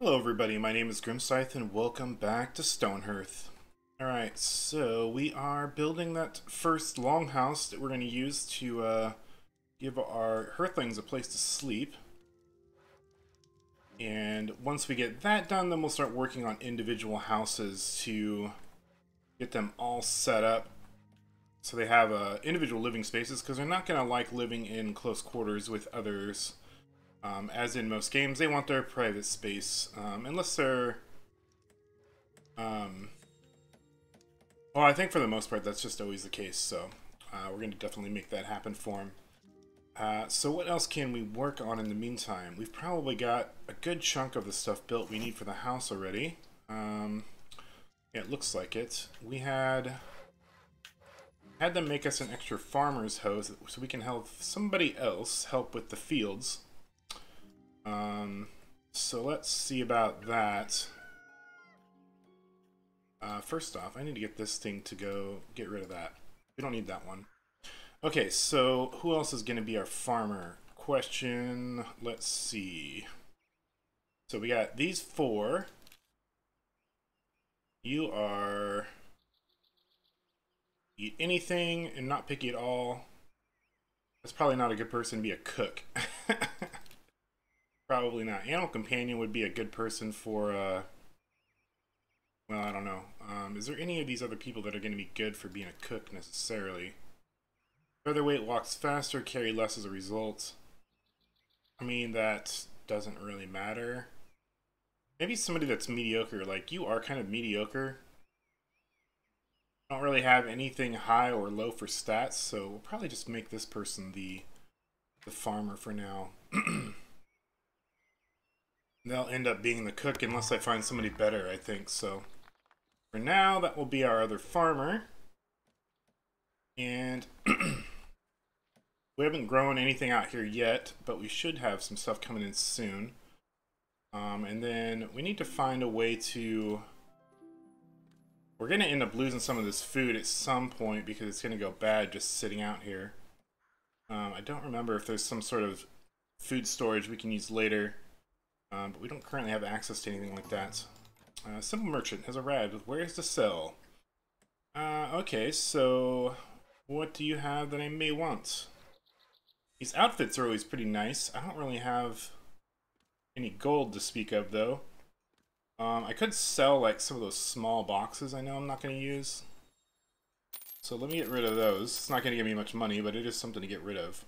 Hello everybody, my name is Grimscyth and welcome back to Stonehearth. Alright, so we are building that first longhouse that we're going to use to uh, give our Hearthlings a place to sleep. And once we get that done, then we'll start working on individual houses to get them all set up so they have uh, individual living spaces because they're not going to like living in close quarters with others um, as in most games, they want their private space, um, unless they're... Um, well, I think for the most part, that's just always the case, so uh, we're going to definitely make that happen for them. Uh, so what else can we work on in the meantime? We've probably got a good chunk of the stuff built we need for the house already. Um, yeah, it looks like it. We had had them make us an extra farmer's hose so we can help somebody else help with the fields. Um, so let's see about that. Uh, first off, I need to get this thing to go, get rid of that. We don't need that one. Okay, so who else is going to be our farmer? Question, let's see. So we got these four. You are eat anything and not picky at all. That's probably not a good person to be a cook. Probably not. Animal Companion would be a good person for, uh, well, I don't know. Um, is there any of these other people that are going to be good for being a cook necessarily? Featherweight walks faster, carry less as a result. I mean, that doesn't really matter. Maybe somebody that's mediocre, like you are kind of mediocre. Don't really have anything high or low for stats, so we'll probably just make this person the the farmer for now. They'll end up being the cook unless I find somebody better, I think. So for now, that will be our other farmer. And we haven't grown anything out here yet, but we should have some stuff coming in soon. Um, and then we need to find a way to... We're going to end up losing some of this food at some point because it's going to go bad just sitting out here. Um, I don't remember if there's some sort of food storage we can use later. Um, but we don't currently have access to anything like that. Uh, simple merchant has arrived with wares to sell. Uh, okay, so what do you have that I may want? These outfits are always pretty nice. I don't really have any gold to speak of, though. Um, I could sell, like, some of those small boxes I know I'm not going to use. So let me get rid of those. It's not going to give me much money, but it is something to get rid of.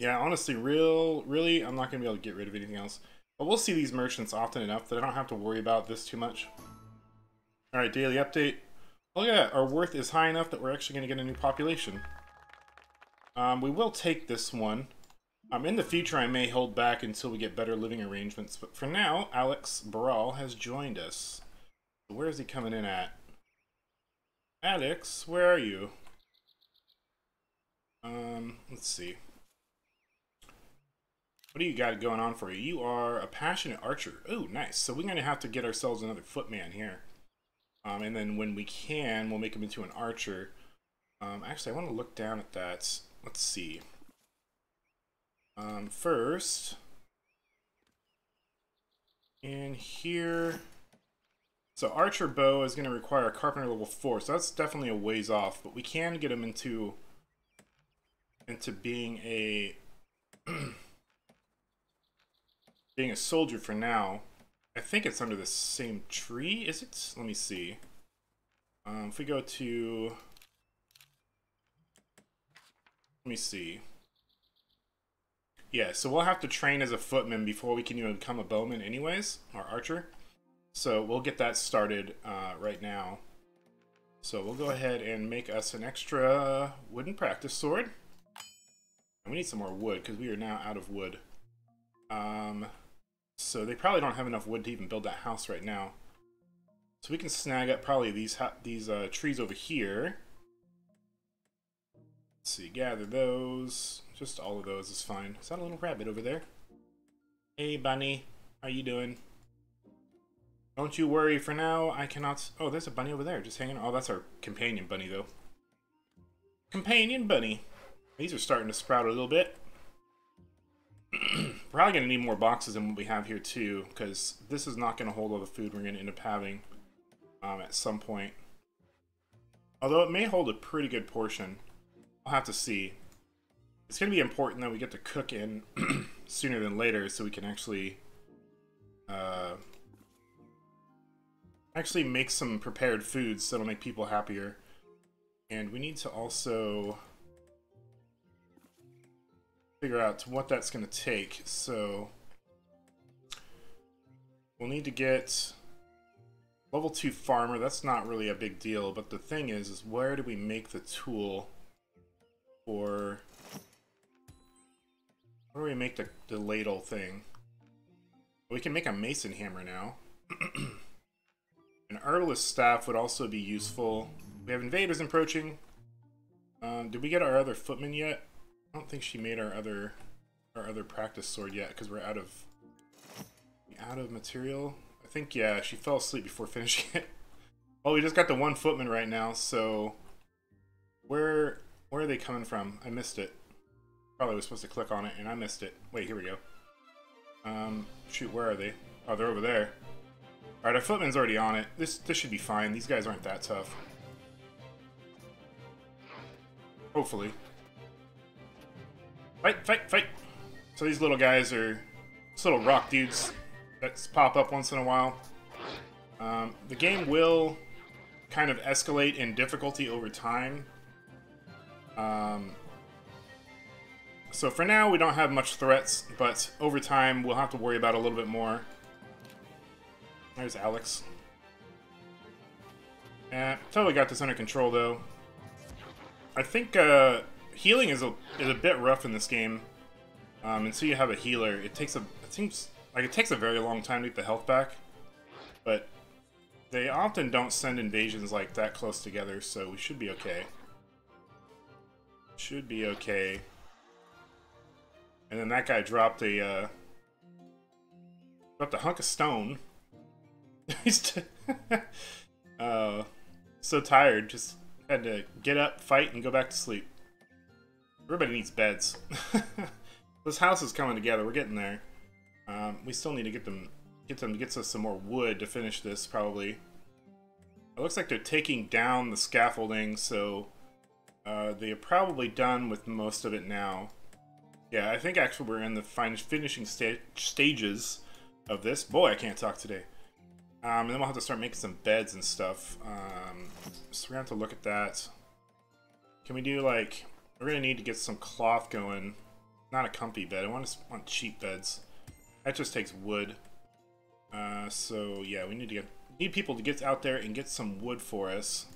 Yeah, honestly, real, really, I'm not going to be able to get rid of anything else. But we'll see these merchants often enough that I don't have to worry about this too much. Alright, daily update. Look at that, our worth is high enough that we're actually going to get a new population. Um, we will take this one. Um, in the future, I may hold back until we get better living arrangements, but for now, Alex Baral has joined us. Where is he coming in at? Alex, where are you? Um, let's see. What do you got going on for you? You are a passionate archer. Oh, nice. So we're going to have to get ourselves another footman here. Um, and then when we can, we'll make him into an archer. Um, actually, I want to look down at that. Let's see. Um, first, in here, so archer bow is going to require a carpenter level 4, so that's definitely a ways off, but we can get him into, into being a... being a soldier for now. I think it's under the same tree, is it? Let me see. Um, if we go to... Let me see. Yeah, so we'll have to train as a footman before we can even become a bowman anyways, or archer. So we'll get that started uh, right now. So we'll go ahead and make us an extra wooden practice sword. And we need some more wood, because we are now out of wood. Um, so they probably don't have enough wood to even build that house right now. So we can snag up probably these these uh, trees over here. Let's see, gather those. Just all of those is fine. Is that a little rabbit over there? Hey, bunny. How you doing? Don't you worry for now. I cannot... Oh, there's a bunny over there just hanging... Oh, that's our companion bunny, though. Companion bunny. These are starting to sprout a little bit. probably going to need more boxes than what we have here too, because this is not going to hold all the food we're going to end up having um, at some point. Although it may hold a pretty good portion. I'll have to see. It's going to be important that we get to cook in sooner than later so we can actually uh, actually make some prepared foods that'll make people happier. And we need to also figure out what that's going to take. So we'll need to get level 2 farmer. That's not really a big deal, but the thing is, is where do we make the tool for... Where do we make the, the ladle thing? We can make a mason hammer now. An herbalist staff would also be useful. We have invaders approaching. Um, did we get our other footman yet? I don't think she made our other our other practice sword yet because we're out of out of material. I think yeah, she fell asleep before finishing it. oh, we just got the one footman right now, so where where are they coming from? I missed it. Probably was supposed to click on it and I missed it. Wait, here we go. Um, shoot, where are they? Oh, they're over there. Alright, our footman's already on it. This this should be fine. These guys aren't that tough. Hopefully. Fight, fight, fight! So these little guys are little rock dudes that pop up once in a while. Um, the game will kind of escalate in difficulty over time. Um, so for now, we don't have much threats, but over time, we'll have to worry about a little bit more. There's Alex. Yeah, totally got this under control, though. I think uh, healing is a is a bit rough in this game. Um, until you have a healer, it takes a it seems like it takes a very long time to get the health back. But they often don't send invasions like that close together, so we should be okay. Should be okay. And then that guy dropped a uh, dropped a hunk of stone. He's uh, so tired, just had to get up, fight, and go back to sleep. Everybody needs beds. this house is coming together. We're getting there. Um, we still need to get them get them get us some more wood to finish this, probably. It looks like they're taking down the scaffolding, so uh, they are probably done with most of it now. Yeah, I think actually we're in the finishing sta stages of this. Boy, I can't talk today. Um, and then we'll have to start making some beds and stuff. Um, so we're going to have to look at that. Can we do, like... We're to need to get some cloth going. Not a comfy bed. I want, to, want cheap beds. That just takes wood. Uh, so, yeah, we need to get... Need people to get out there and get some wood for us.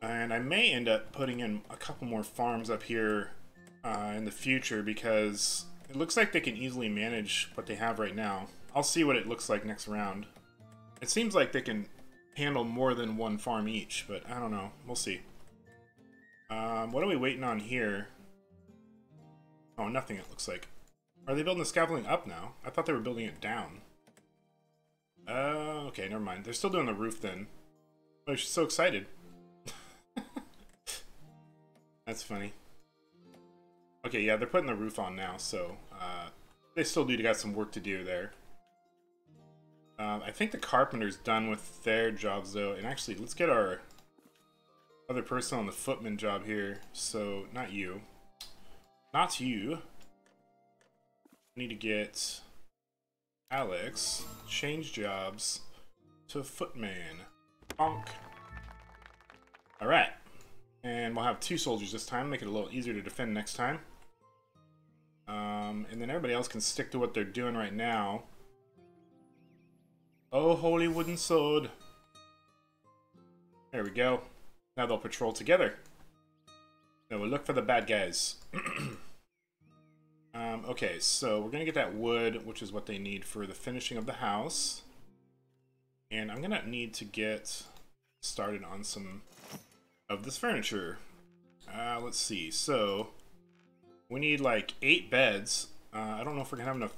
And I may end up putting in a couple more farms up here uh, in the future because it looks like they can easily manage what they have right now. I'll see what it looks like next round. It seems like they can handle more than one farm each, but I don't know. We'll see. Um, what are we waiting on here? Oh, nothing it looks like. Are they building the scaffolding up now? I thought they were building it down. Uh, okay, never mind. They're still doing the roof then. Oh, she's so excited. That's funny. Okay, yeah, they're putting the roof on now, so uh, they still do got some work to do there. Um, I think the carpenter's done with their jobs, though. And actually, let's get our other person on the footman job here. So, not you. Not you. I need to get Alex. Change jobs to footman. Bonk. Alright. And we'll have two soldiers this time, make it a little easier to defend next time. Um, and then everybody else can stick to what they're doing right now. Oh, holy wooden sword. There we go. Now they'll patrol together. Now we'll look for the bad guys. um, okay, so we're going to get that wood, which is what they need for the finishing of the house. And I'm going to need to get started on some of this furniture. Uh, let's see. So, we need like eight beds. Uh, I don't know if we're to have enough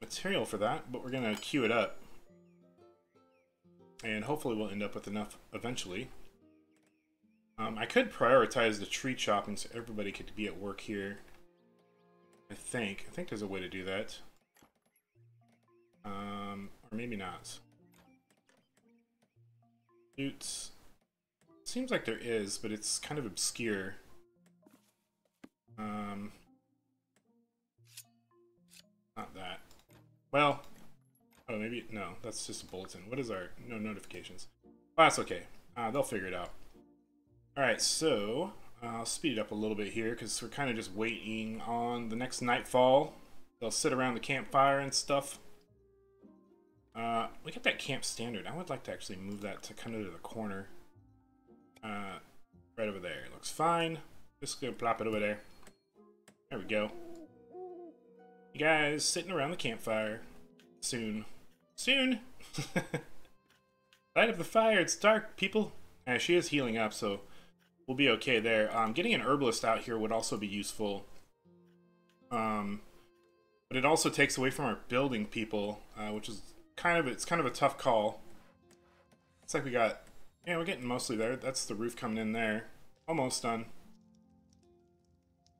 material for that, but we're to queue it up. And hopefully we'll end up with enough eventually. Um, I could prioritize the tree chopping so everybody could be at work here. I think. I think there's a way to do that. Um, or maybe not. Boots. Seems like there is, but it's kind of obscure. Um, not that. Well, oh, maybe, no, that's just a bulletin. What is our, no notifications. Oh, that's okay. Uh, they'll figure it out. Alright, so, uh, I'll speed it up a little bit here, because we're kind of just waiting on the next nightfall. They'll sit around the campfire and stuff. Uh, we got that camp standard. I would like to actually move that to kind of to the corner. Uh, right over there. Looks fine. Just gonna plop it over there. There we go. You guys sitting around the campfire. Soon. Soon! Light up the fire, it's dark, people. And she is healing up, so we'll be okay there. Um, getting an herbalist out here would also be useful. Um, but it also takes away from our building people, uh, which is kind of it's kind of a tough call. It's like we got, yeah, we're getting mostly there. That's the roof coming in there, almost done.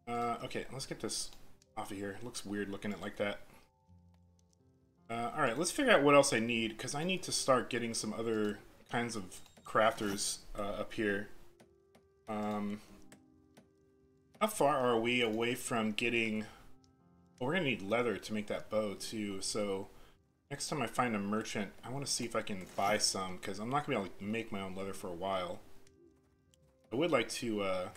Uh, okay, let's get this off of here. It looks weird looking at it like that. Uh, Alright, let's figure out what else I need, because I need to start getting some other kinds of crafters uh, up here. Um, how far are we away from getting... Well, we're going to need leather to make that bow, too, so... Next time I find a merchant, I want to see if I can buy some, because I'm not going to be able to make my own leather for a while. I would like to uh,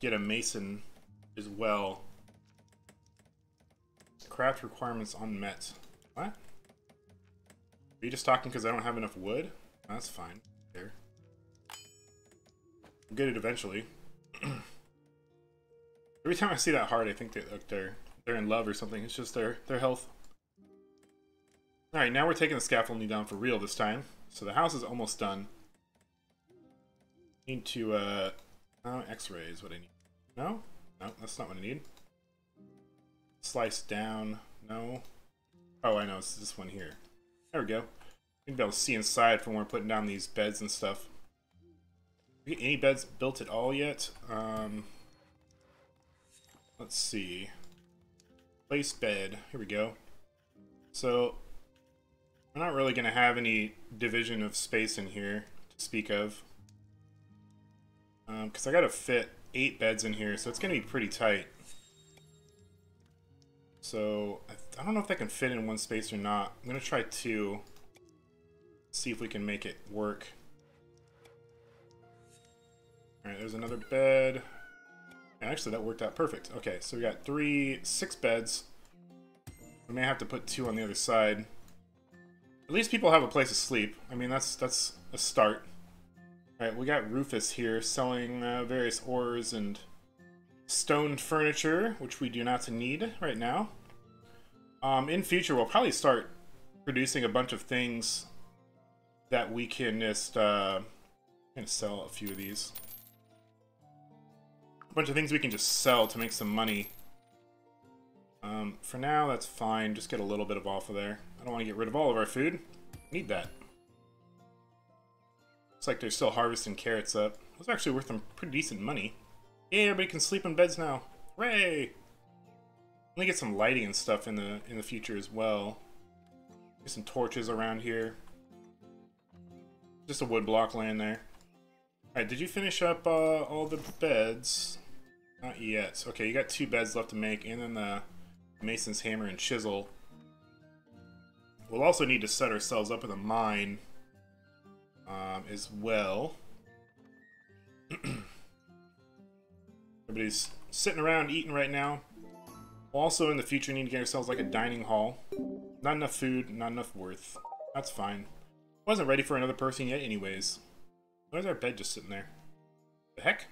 get a mason as well. Craft requirements unmet. What? Are you just talking because I don't have enough wood? That's fine. Get it eventually. Every time I see that heart, I think they, look, they're they're in love or something. It's just their their health. All right, now we're taking the scaffolding down for real this time. So the house is almost done. Need to uh, oh, X-ray is what I need. No, no, that's not what I need. Slice down. No. Oh, I know. It's this one here. There we go. You can be able to see inside from where we're putting down these beds and stuff. Any beds built at all yet? Um, let's see. Place bed. Here we go. So, we're not really going to have any division of space in here to speak of. Because um, I got to fit eight beds in here, so it's going to be pretty tight. So, I, I, don't know if that can fit in one space or not. I'm going to try two. See if we can make it work. Alright, there's another bed. Actually, that worked out perfect. Okay, so we got three, six beds. We may have to put two on the other side. At least people have a place to sleep. I mean, that's that's a start. Alright, we got Rufus here selling uh, various ores and stone furniture, which we do not need right now. Um, in future, we'll probably start producing a bunch of things that we can just uh, kind of sell a few of these. Bunch of things we can just sell to make some money. Um, for now, that's fine. Just get a little bit of off of there. I don't want to get rid of all of our food. Need that. Looks like they're still harvesting carrots up. Those are actually worth them pretty decent money. Yeah, everybody can sleep in beds now. Hooray! Let me get some lighting and stuff in the in the future as well. Get some torches around here. Just a wood block laying there. Alright, did you finish up uh, all the beds? Not yet. Okay, you got two beds left to make, and then the Mason's hammer and chisel. We'll also need to set ourselves up with a mine um, as well. Everybody's sitting around eating right now. We'll also, in the future, need to get ourselves like a dining hall. Not enough food, not enough worth. That's fine. Wasn't ready for another person yet anyways. Where's our bed just sitting there? The heck?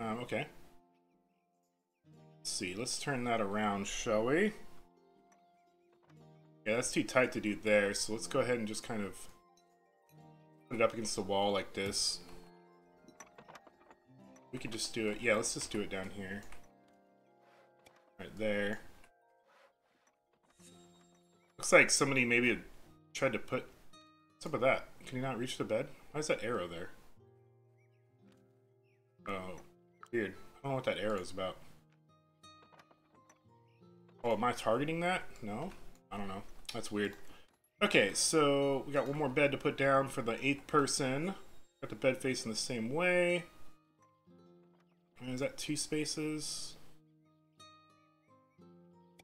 Um, okay. Let's see, let's turn that around, shall we? Yeah, that's too tight to do there, so let's go ahead and just kind of put it up against the wall like this. We could just do it. Yeah, let's just do it down here. Right there. Looks like somebody maybe tried to put... What's up with that? Can you not reach the bed? Why is that arrow there? Oh, weird. I don't know what that arrow is about. Oh, am I targeting that? No? I don't know. That's weird. Okay, so we got one more bed to put down for the eighth person. Got the bed facing the same way. Is that two spaces?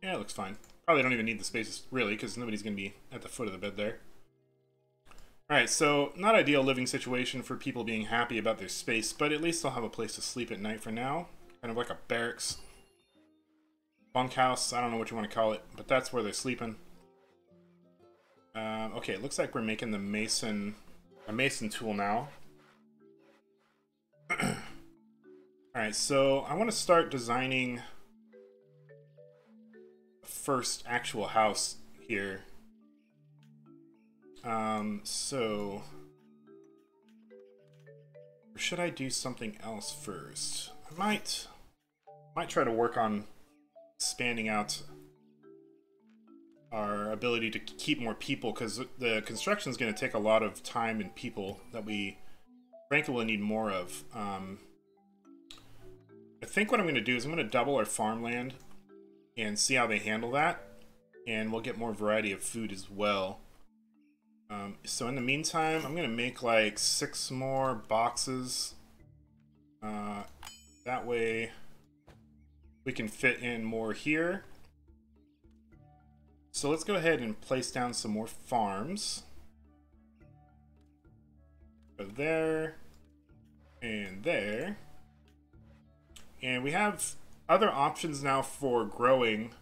Yeah, it looks fine. Probably don't even need the spaces, really, because nobody's going to be at the foot of the bed there. Alright, so not ideal living situation for people being happy about their space, but at least they'll have a place to sleep at night for now. Kind of like a barracks. Bunkhouse, I don't know what you want to call it, but that's where they're sleeping. Um, okay, it looks like we're making the mason, a mason tool now. Alright, so I want to start designing the first actual house here. Um, so... Should I do something else first? I might... Might try to work on expanding out our ability to keep more people, because the construction is going to take a lot of time and people that we frankly will need more of. Um, I think what I'm going to do is I'm going to double our farmland and see how they handle that. And we'll get more variety of food as well. Um, so in the meantime, I'm going to make like six more boxes. Uh, that way we can fit in more here. So let's go ahead and place down some more farms. Go there and there. And we have other options now for growing,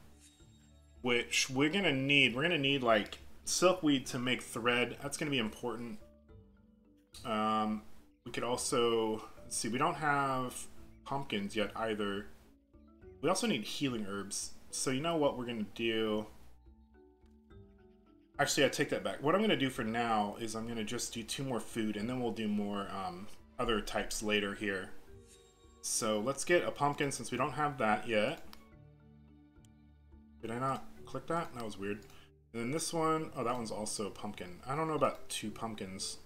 which we're going to need. We're going to need, like, silkweed to make thread. That's going to be important. Um, we could also... see, we don't have pumpkins yet either. We also need healing herbs. So you know what we're going to do... Actually, I take that back. What I'm going to do for now is I'm going to just do two more food, and then we'll do more um, other types later here. So let's get a pumpkin since we don't have that yet. Did I not click that? That was weird. And then this one, oh, that one's also a pumpkin. I don't know about two pumpkins.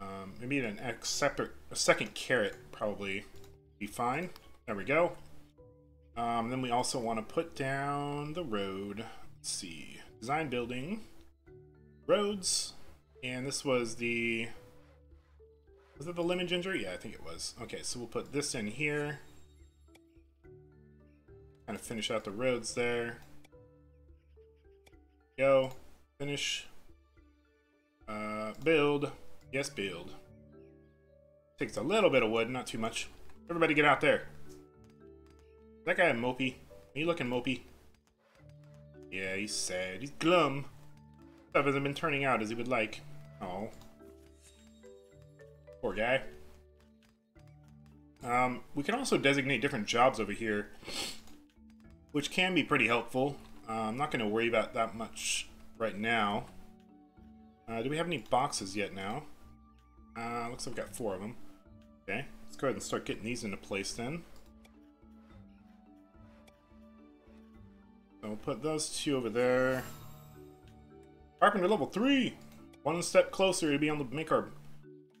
Um, maybe an X separate, a second carrot probably be fine. There we go. Um, then we also want to put down the road. Let's see. Design building. Roads. And this was the was it the lemon ginger? Yeah, I think it was. Okay, so we'll put this in here. Kind of finish out the roads there. Go. Finish. Uh, build. Yes, build. Takes a little bit of wood, not too much. Everybody get out there. That guy mopey. Are you looking mopey? Yeah, he's sad. He's glum. Stuff hasn't been turning out as he would like. Oh. Poor guy. Um, we can also designate different jobs over here, which can be pretty helpful. Uh, I'm not going to worry about that much right now. Uh, do we have any boxes yet now? Uh, looks like we've got four of them. Okay, let's go ahead and start getting these into place then. So we'll put those two over there. Carpenter level 3! One step closer to be able to make our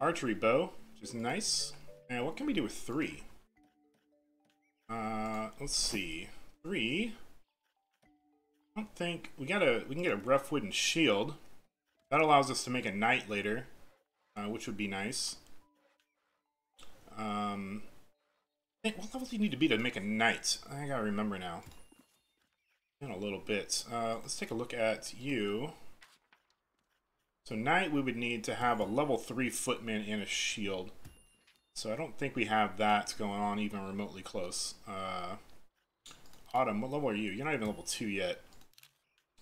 archery bow, which is nice. And what can we do with three? Uh, let's see. Three. I don't think we got a we can get a rough wooden shield. That allows us to make a knight later, uh, which would be nice. Um, what level do you need to be to make a knight? I gotta remember now. In a little bit. Uh, let's take a look at you. So knight, we would need to have a level 3 footman and a shield. So I don't think we have that going on even remotely close. Uh, Autumn, what level are you? You're not even level 2 yet.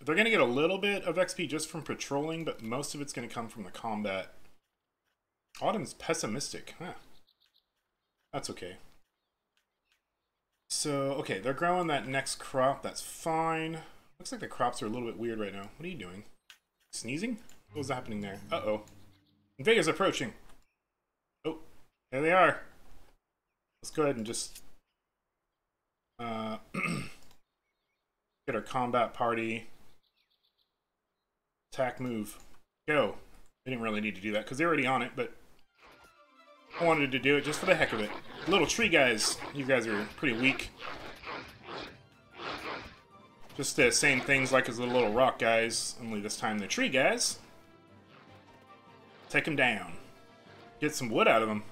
They're going to get a little bit of XP just from patrolling, but most of it's going to come from the combat. Autumn's pessimistic. Huh. That's okay. So, okay, they're growing that next crop. That's fine. Looks like the crops are a little bit weird right now. What are you doing? Sneezing? What was happening there? Uh-oh. Vega's approaching. Oh, there they are. Let's go ahead and just uh, get our combat party. Attack move. Go. They didn't really need to do that because they're already on it, but I wanted to do it just for the heck of it. Little tree guys, you guys are pretty weak. Just the same things like as the little rock guys, only this time the tree guys. Take them down. Get some wood out of them.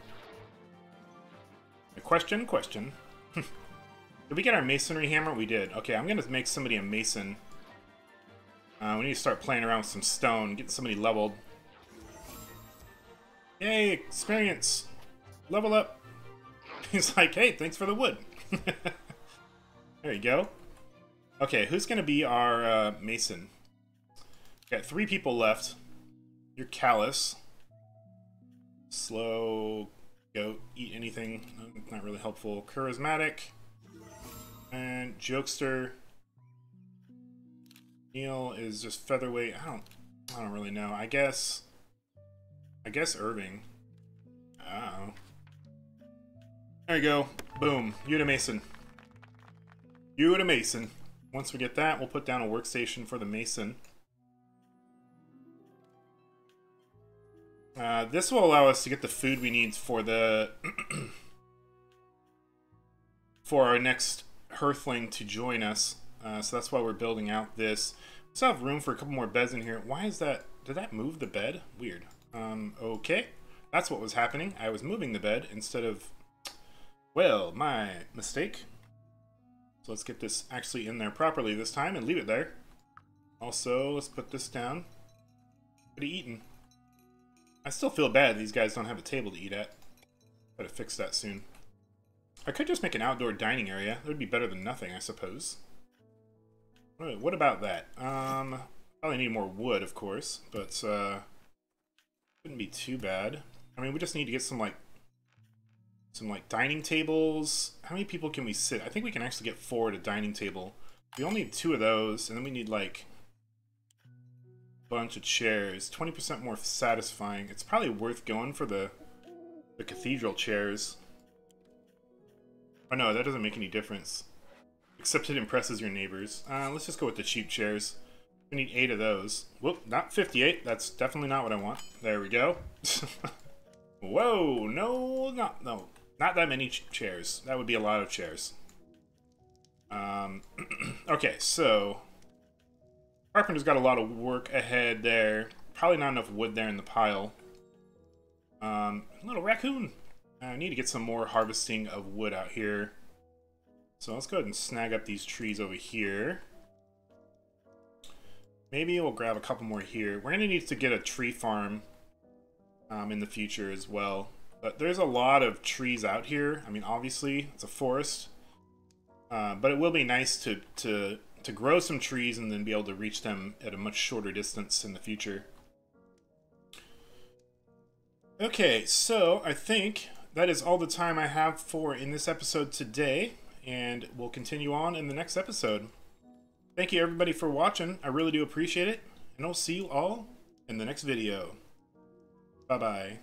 A question, question. did we get our masonry hammer? We did. Okay, I'm gonna make somebody a mason. Uh, we need to start playing around with some stone, get somebody leveled. Yay, experience! Level up! He's like, hey, thanks for the wood. there you go. Okay, who's gonna be our uh, mason? Got three people left. You're callous. Slow, goat, eat anything. Not really helpful. Charismatic. And jokester. Neil is just featherweight. I don't I don't really know. I guess I guess Irving. Oh. There you go. Boom. Yuta Mason. Yuta Mason. Once we get that, we'll put down a workstation for the Mason. Uh, this will allow us to get the food we need for the... for our next Hearthling to join us. Uh, so that's why we're building out this. We still have room for a couple more beds in here. Why is that? Did that move the bed? Weird. Um, okay. That's what was happening. I was moving the bed instead of... Well, my mistake. So let's get this actually in there properly this time and leave it there. Also, let's put this down. What are eating? I still feel bad these guys don't have a table to eat at. Gotta fix that soon. I could just make an outdoor dining area. That would be better than nothing, I suppose. What about that? Um, probably need more wood, of course, but uh, wouldn't be too bad. I mean, we just need to get some like some like dining tables. How many people can we sit? I think we can actually get four at a dining table. We only need two of those, and then we need like a bunch of chairs. 20% more satisfying. It's probably worth going for the the cathedral chairs. Oh no, that doesn't make any difference. Except it impresses your neighbors. Uh, let's just go with the cheap chairs. We need eight of those. Whoop, not 58. That's definitely not what I want. There we go. Whoa, no, not, no. Not that many ch chairs. That would be a lot of chairs. Um, okay, so... Carpenter's got a lot of work ahead there. Probably not enough wood there in the pile. Um, little raccoon. I need to get some more harvesting of wood out here. So let's go ahead and snag up these trees over here. Maybe we'll grab a couple more here. We're going to need to get a tree farm um, in the future as well. But there's a lot of trees out here. I mean, obviously, it's a forest. Uh, but it will be nice to, to, to grow some trees and then be able to reach them at a much shorter distance in the future. Okay, so I think that is all the time I have for in this episode today and we'll continue on in the next episode. Thank you everybody for watching. I really do appreciate it, and I'll see you all in the next video. Bye-bye.